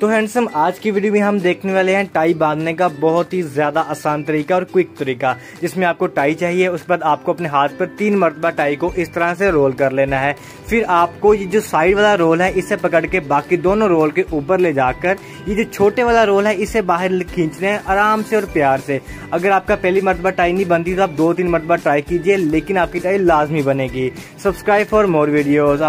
तो हैंडसम आज की वीडियो में हम देखने वाले हैं टाई बांधने का बहुत ही ज़्यादा आसान तरीका और क्विक तरीका। जिसमें आपको टाई चाहिए उसके बाद आपको अपने हाथ पर तीन मरतबा टाई को इस तरह से रोल कर लेना है। फिर आपको ये जो साइड वाला रोल है, इसे पकड़ के बाकी दोनों रोल के ऊपर ले जाकर, ये जो छोटे वाला रोल है, इसे बाहर खींचने हैं आराम से और प्यार से। अगर आपका पहली मरतबा टाई नहीं बनती तो आप दो तीन मरतबा ट्राई कीजिए, लेकिन आपकी टाई लाजमी बनेगी। Subscribe for more videos